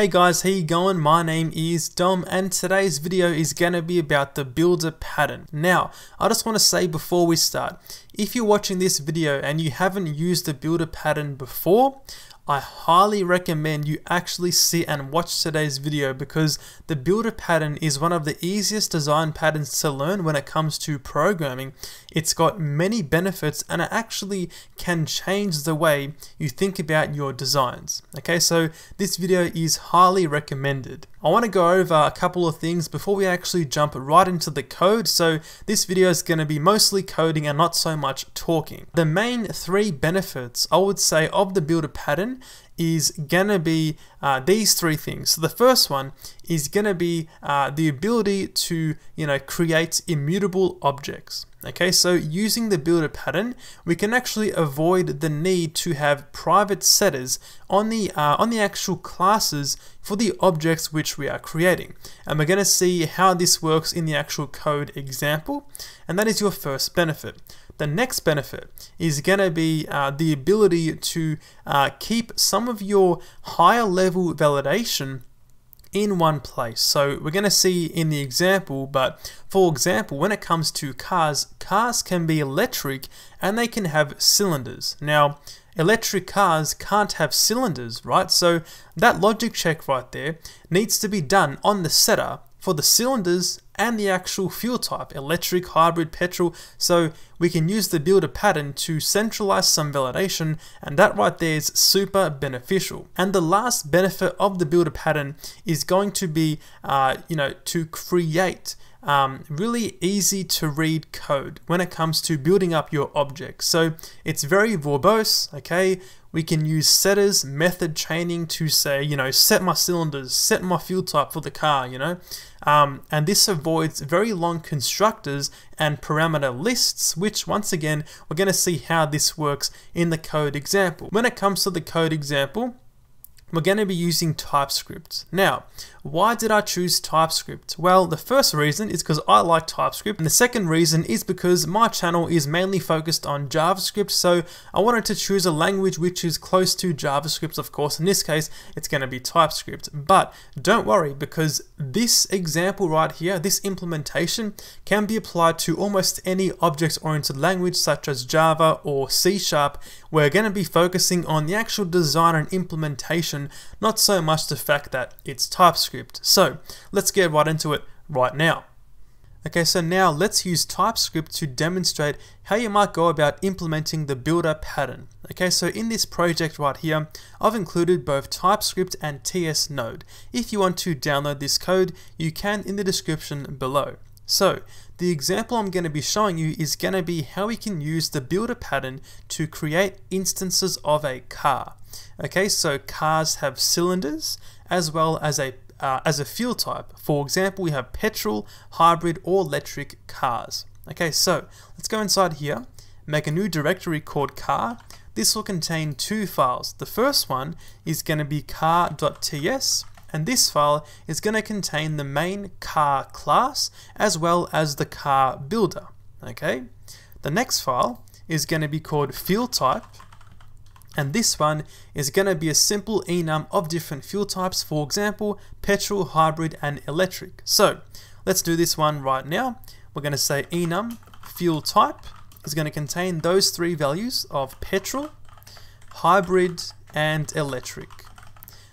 Hey guys, how you going? My name is Dom and today's video is going to be about the builder pattern. Now, I just want to say before we start, if you're watching this video and you haven't used the builder pattern before, I highly recommend you actually sit and watch today's video because the builder pattern is one of the easiest design patterns to learn when it comes to programming. It's got many benefits and it actually can change the way you think about your designs. Okay, so this video is highly recommended. I want to go over a couple of things before we actually jump right into the code. So this video is going to be mostly coding and not so much talking. The main three benefits I would say of the builder pattern is gonna be uh, these three things. So the first one is gonna be uh, the ability to you know create immutable objects. Okay, so using the builder pattern, we can actually avoid the need to have private setters on the uh, on the actual classes for the objects which we are creating. And we're going to see how this works in the actual code example, and that is your first benefit. The next benefit is going to be uh, the ability to uh, keep some of your higher level validation in one place. So we're going to see in the example, but for example, when it comes to cars, cars can be electric and they can have cylinders. Now, electric cars can't have cylinders, right? So that logic check right there needs to be done on the setter for the cylinders and the actual fuel type, electric, hybrid, petrol, so we can use the builder pattern to centralize some validation, and that right there is super beneficial. And the last benefit of the builder pattern is going to be, uh, you know, to create um, really easy to read code when it comes to building up your objects. So it's very verbose, okay? We can use setters, method chaining to say, you know, set my cylinders, set my fuel type for the car, you know? Um, and this avoids very long constructors and parameter lists, which once again, we're going to see how this works in the code example. When it comes to the code example, we're going to be using TypeScript. Now, why did I choose TypeScript? Well, the first reason is because I like TypeScript, and the second reason is because my channel is mainly focused on JavaScript, so I wanted to choose a language which is close to JavaScript, of course. In this case, it's going to be TypeScript. But don't worry, because this example right here, this implementation, can be applied to almost any object-oriented language such as Java or C Sharp. We're going to be focusing on the actual design and implementation, not so much the fact that it's TypeScript. TypeScript. So let's get right into it right now. Okay, so now let's use TypeScript to demonstrate how you might go about implementing the builder pattern. Okay, so in this project right here, I've included both TypeScript and TS Node. If you want to download this code, you can in the description below. So, the example I'm going to be showing you is going to be how we can use the builder pattern to create instances of a car. Okay, so cars have cylinders as well as a uh, as a fuel type. For example, we have petrol, hybrid, or electric cars. Okay, so let's go inside here, make a new directory called car. This will contain two files. The first one is going to be car.ts, and this file is going to contain the main car class as well as the car builder. Okay, the next file is going to be called fuel type and this one is going to be a simple enum of different fuel types, for example, petrol, hybrid, and electric. So let's do this one right now. We're going to say enum fuel type is going to contain those three values of petrol, hybrid, and electric.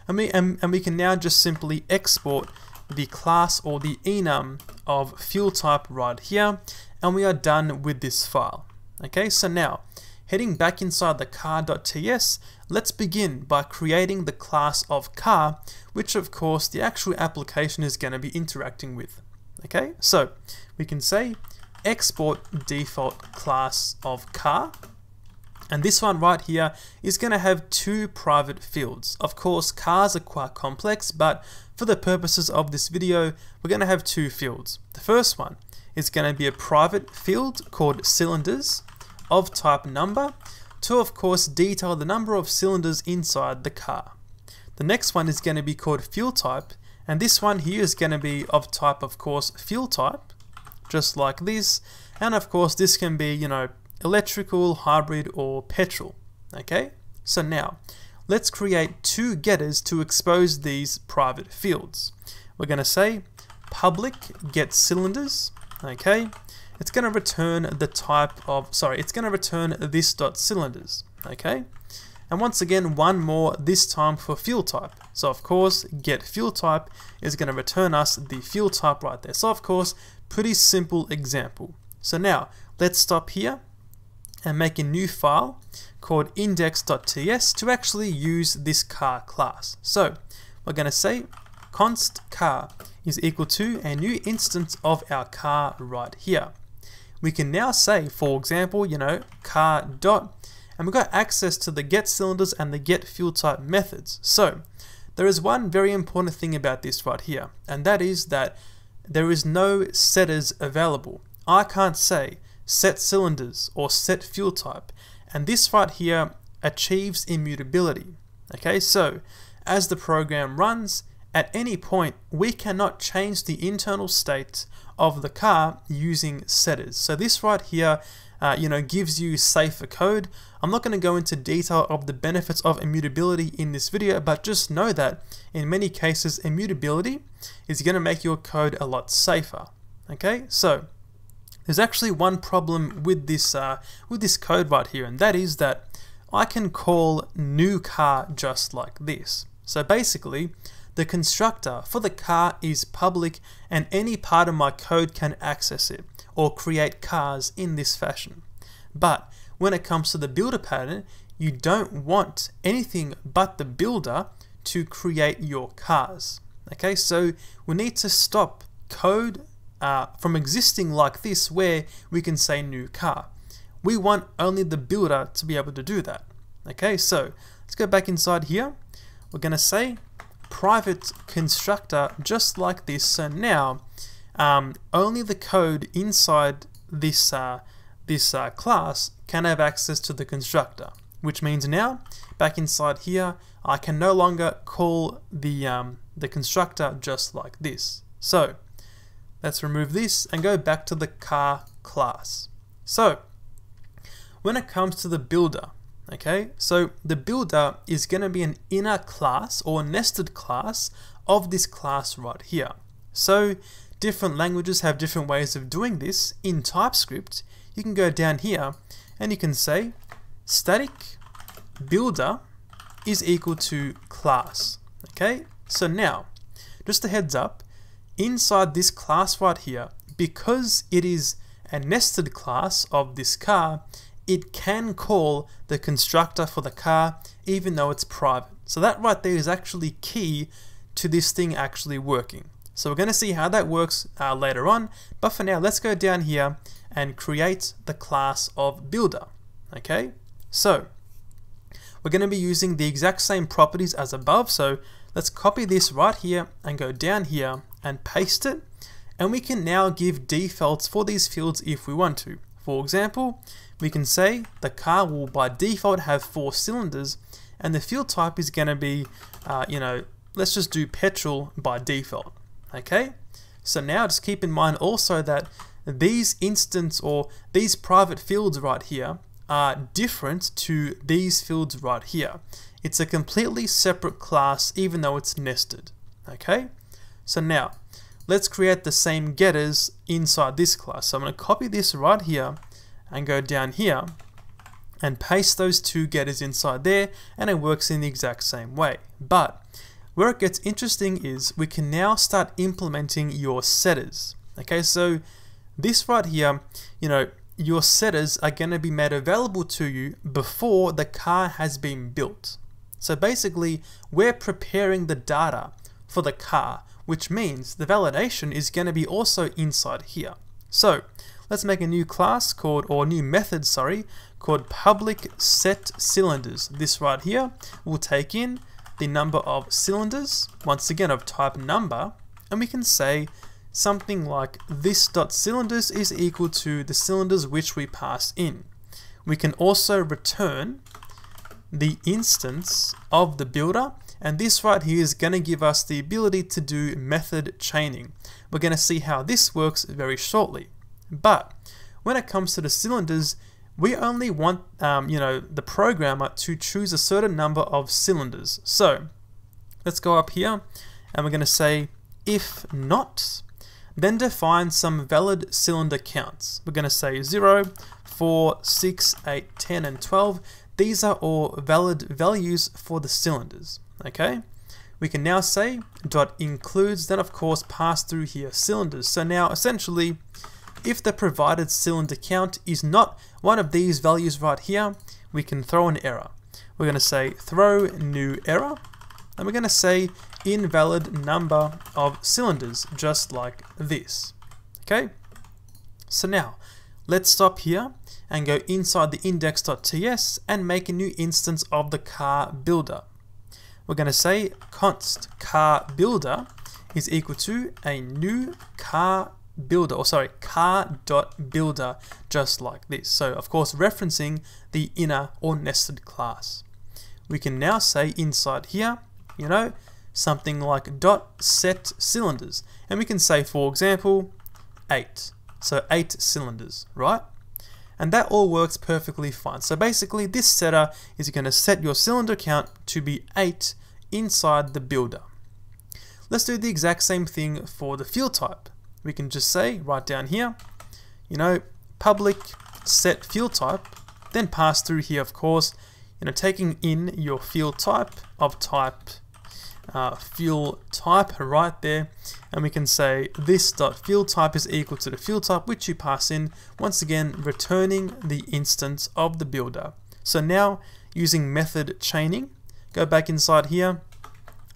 And we, and, and we can now just simply export the class or the enum of fuel type right here, and we are done with this file. Okay, so now Heading back inside the car.ts, let's begin by creating the class of car, which of course the actual application is going to be interacting with. Okay, so we can say export default class of car. And this one right here is going to have two private fields. Of course, cars are quite complex, but for the purposes of this video, we're going to have two fields. The first one is going to be a private field called cylinders, of type number to of course detail the number of cylinders inside the car. The next one is going to be called fuel type and this one here is going to be of type of course fuel type just like this and of course this can be you know electrical, hybrid or petrol okay so now let's create two getters to expose these private fields. We're going to say public get cylinders, okay? It's going to return the type of, sorry, it's going to return this dot cylinders, okay? And once again, one more this time for fuel type. So of course, get fuel type is going to return us the fuel type right there. So of course, pretty simple example. So now, let's stop here and make a new file called index.ts to actually use this car class. So we're going to say const car is equal to a new instance of our car right here. We can now say, for example, you know, car dot, and we've got access to the get cylinders and the get fuel type methods. So there is one very important thing about this right here, and that is that there is no setters available. I can't say set cylinders or set fuel type, and this right here achieves immutability. Okay, so as the program runs, at any point we cannot change the internal state of the car using setters. So this right here uh, you know, gives you safer code. I'm not going to go into detail of the benefits of immutability in this video, but just know that in many cases, immutability is going to make your code a lot safer. Okay, so there's actually one problem with this uh, with this code right here, and that is that I can call new car just like this. So basically, the constructor for the car is public and any part of my code can access it or create cars in this fashion. But when it comes to the builder pattern, you don't want anything but the builder to create your cars. Okay, so we need to stop code uh, from existing like this where we can say new car. We want only the builder to be able to do that. Okay, so let's go back inside here. We're going to say private constructor just like this. So now um, only the code inside this uh, this uh, class can have access to the constructor, which means now back inside here I can no longer call the um, the constructor just like this. So let's remove this and go back to the car class. So when it comes to the builder, okay, so the builder is going to be an inner class or nested class of this class right here. So Different languages have different ways of doing this. In TypeScript, you can go down here and you can say static builder is equal to class. Okay, so now, just a heads up, inside this class right here, because it is a nested class of this car, it can call the constructor for the car even though it's private. So that right there is actually key to this thing actually working. So we're going to see how that works uh, later on, but for now let's go down here and create the class of builder. Okay, so we're going to be using the exact same properties as above, so let's copy this right here and go down here and paste it, and we can now give defaults for these fields if we want to. For example, we can say the car will by default have four cylinders, and the fuel type is going to be, uh, you know, let's just do petrol by default. Okay, so now just keep in mind also that these instance or these private fields right here are different to these fields right here. It's a completely separate class even though it's nested. Okay, so now let's create the same getters inside this class. So I'm going to copy this right here and go down here and paste those two getters inside there and it works in the exact same way. But where it gets interesting is we can now start implementing your setters. Okay, so this right here, you know, your setters are going to be made available to you before the car has been built. So basically, we're preparing the data for the car, which means the validation is going to be also inside here. So let's make a new class called, or new method, sorry, called public set cylinders. This right here will take in the number of cylinders, once again of type number, and we can say something like this cylinders is equal to the cylinders which we pass in. We can also return the instance of the builder and this right here is going to give us the ability to do method chaining. We're going to see how this works very shortly. But when it comes to the cylinders, we only want, um, you know, the programmer to choose a certain number of cylinders. So let's go up here and we're going to say if not, then define some valid cylinder counts. We're going to say 0, 4, 6, 8, 10, and 12. These are all valid values for the cylinders. Okay? We can now say dot includes, then of course pass through here cylinders. So now essentially, if the provided cylinder count is not one of these values right here, we can throw an error. We're going to say throw new error, and we're going to say invalid number of cylinders, just like this. Okay? So now, let's stop here and go inside the index.ts and make a new instance of the car builder. We're going to say const car builder is equal to a new car builder, or sorry, car.builder, just like this. So of course referencing the inner or nested class. We can now say inside here, you know, something like dot set cylinders. And we can say, for example, 8. So 8 cylinders, right? And that all works perfectly fine. So basically, this setter is going to set your cylinder count to be 8 inside the builder. Let's do the exact same thing for the fuel type. We can just say, right down here, you know, public set fuel type, then pass through here, of course, you know, taking in your fuel type of type uh, fuel type right there. And we can say this dot fuel type is equal to the fuel type which you pass in once again returning the instance of the builder. So now using method chaining go back inside here.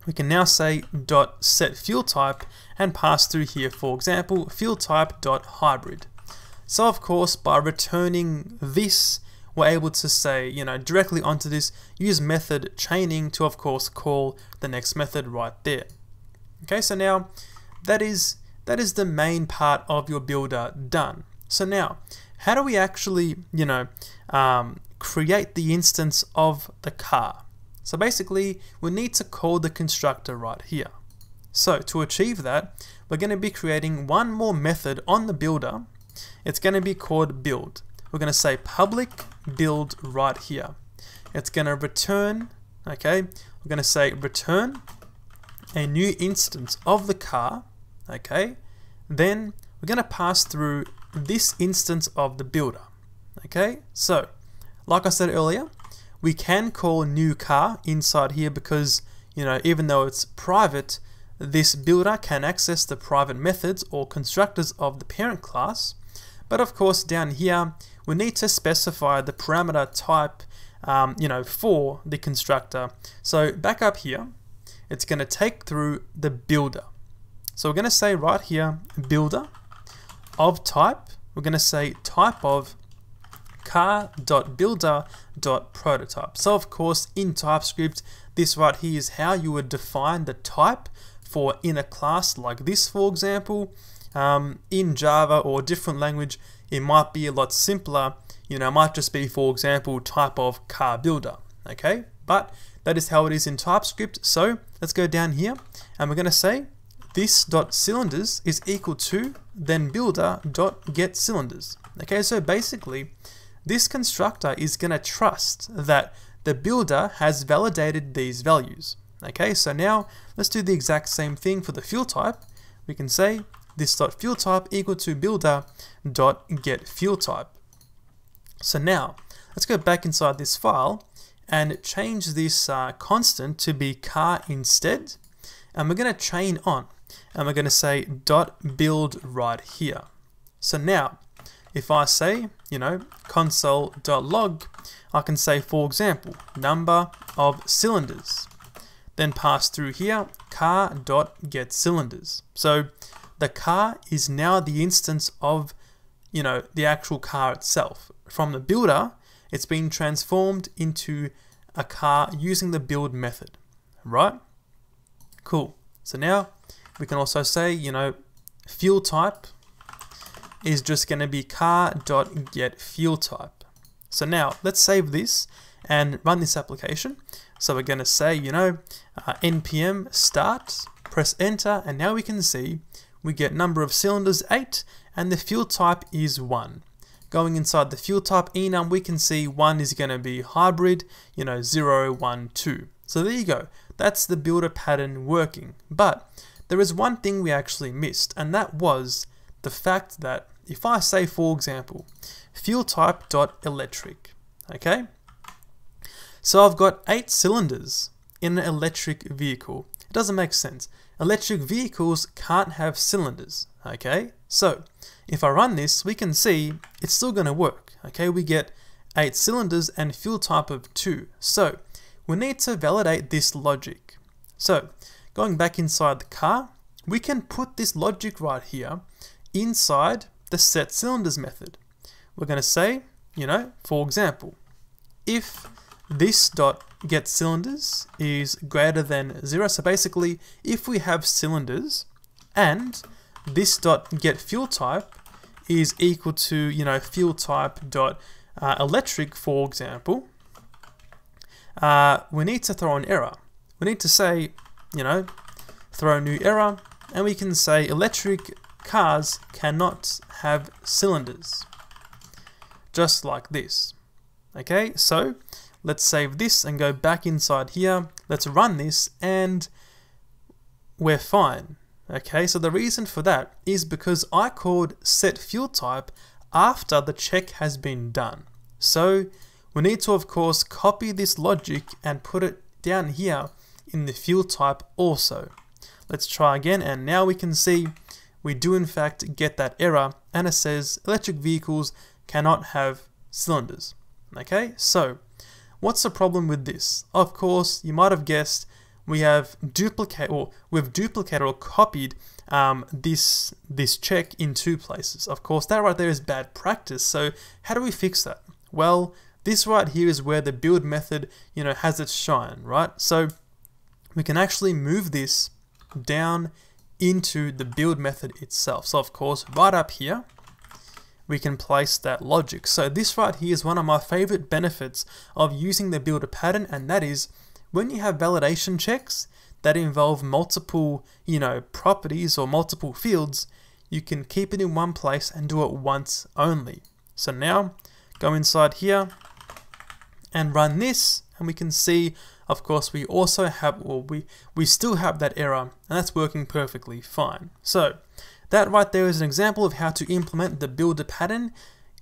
We can now say dot set fuel type and pass through here. For example fuel type dot hybrid. So of course by returning this we're able to say, you know, directly onto this, use method chaining to, of course, call the next method right there. Okay, so now that is that is the main part of your builder done. So now, how do we actually, you know, um, create the instance of the car? So basically, we need to call the constructor right here. So to achieve that, we're going to be creating one more method on the builder. It's going to be called build. We're going to say public build right here. It's going to return, okay, we're going to say return a new instance of the car, okay, then we're going to pass through this instance of the builder, okay, so like I said earlier, we can call new car inside here because, you know, even though it's private, this builder can access the private methods or constructors of the parent class, but of course down here, we need to specify the parameter type um, you know, for the constructor. So back up here, it's going to take through the builder. So we're going to say right here, builder of type. We're going to say type of car.builder.prototype. So of course, in TypeScript, this right here is how you would define the type for in a class like this, for example. Um, in Java or different language, it might be a lot simpler. You know, it might just be, for example, type of car builder. Okay, but that is how it is in TypeScript. So let's go down here and we're going to say this dot cylinders is equal to then builder dot get cylinders. Okay, so basically this constructor is going to trust that the builder has validated these values. Okay, so now let's do the exact same thing for the fuel type. We can say this dot fuel type equal to builder dot get fuel type. So now let's go back inside this file and change this uh, constant to be car instead and we're going to chain on and we're going to say dot build right here. So now if I say, you know, console.log, I can say, for example, number of cylinders. Then pass through here, car.getCylinders. cylinders. So the car is now the instance of, you know, the actual car itself. From the builder, it's been transformed into a car using the build method, right? Cool. So now we can also say, you know, fuel type is just going to be car.getFuelType. So now let's save this and run this application. So we're going to say, you know, uh, npm start, press enter, and now we can see we get number of cylinders 8 and the fuel type is 1. going inside the fuel type enum, we can see 1 is going to be hybrid, you know, 0, 1, 2. So there you go. That's the builder pattern working. But there is one thing we actually missed, and that was the fact that if I say, for example, fuel type dot electric, okay? So I've got eight cylinders in an electric vehicle. It doesn't make sense. Electric vehicles can't have cylinders, okay? So if I run this, we can see it's still going to work, okay? We get eight cylinders and fuel type of two. So we need to validate this logic. So going back inside the car, we can put this logic right here inside the set cylinders method. We're going to say, you know, for example, if this dot get cylinders is greater than zero, so basically if we have cylinders and this dot get fuel type is equal to, you know, fuel type dot uh, electric, for example, uh, we need to throw an error. We need to say, you know, throw new error, and we can say electric cars cannot have cylinders. Just like this. Okay, so let's save this and go back inside here. Let's run this and we're fine. Okay, so the reason for that is because I called set fuel type after the check has been done. So we need to of course copy this logic and put it down here in the fuel type also. Let's try again and now we can see we do in fact get that error and it says electric vehicles cannot have cylinders. Okay, so what's the problem with this? Of course, you might have guessed we have duplicate or we've duplicated or copied um, this this check in two places. Of course, that right there is bad practice. So how do we fix that? Well, this right here is where the build method, you know, has its shine, right? So we can actually move this down into the build method itself. So of course, right up here, we can place that logic. So this right here is one of my favorite benefits of using the builder pattern, and that is when you have validation checks that involve multiple, you know, properties or multiple fields, you can keep it in one place and do it once only. So now, go inside here and run this, and we can see of course we also have, well we, we still have that error and that's working perfectly fine. So that right there is an example of how to implement the builder pattern.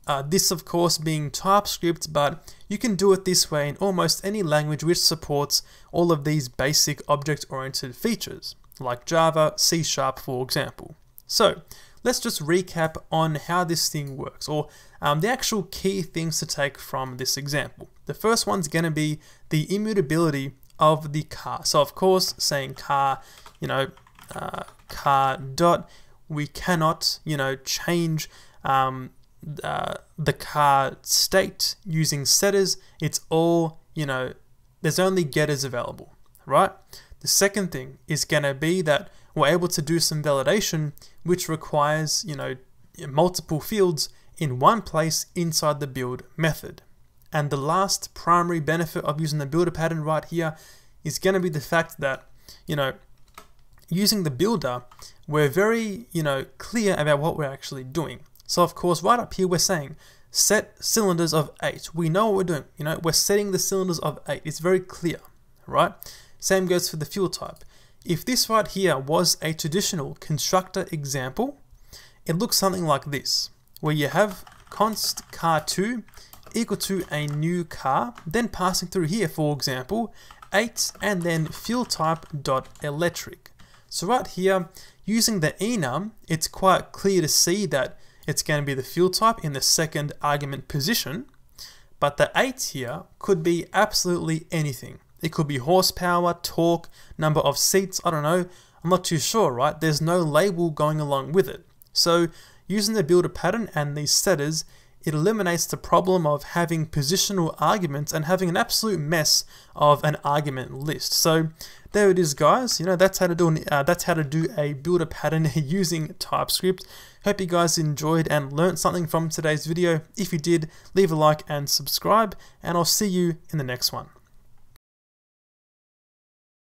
Uh, this of course being TypeScript, but you can do it this way in almost any language which supports all of these basic object-oriented features, like Java, C Sharp for example. So let's just recap on how this thing works, or um, the actual key things to take from this example. The first one's going to be the immutability of the car. So of course, saying car, you know, uh, car dot, we cannot, you know, change um, uh, the car state using setters. It's all, you know, there's only getters available, right? The second thing is going to be that we're able to do some validation, which requires, you know, multiple fields in one place inside the build method. And the last primary benefit of using the builder pattern right here is going to be the fact that, you know, using the builder, we're very, you know, clear about what we're actually doing. So of course, right up here, we're saying set cylinders of eight. We know what we're doing. You know, we're setting the cylinders of eight. It's very clear, right? Same goes for the fuel type. If this right here was a traditional constructor example, it looks something like this, where you have const car2 equal to a new car, then passing through here, for example, 8 and then fuel type dot electric. So right here, using the enum, it's quite clear to see that it's going to be the fuel type in the second argument position, but the 8 here could be absolutely anything. It could be horsepower, torque, number of seats, I don't know, I'm not too sure, right? There's no label going along with it. So using the builder pattern and these setters, it eliminates the problem of having positional arguments and having an absolute mess of an argument list. So there it is guys, you know, that's how to do an, uh, that's how to do a builder pattern using TypeScript. Hope you guys enjoyed and learned something from today's video. If you did, leave a like and subscribe, and I'll see you in the next one.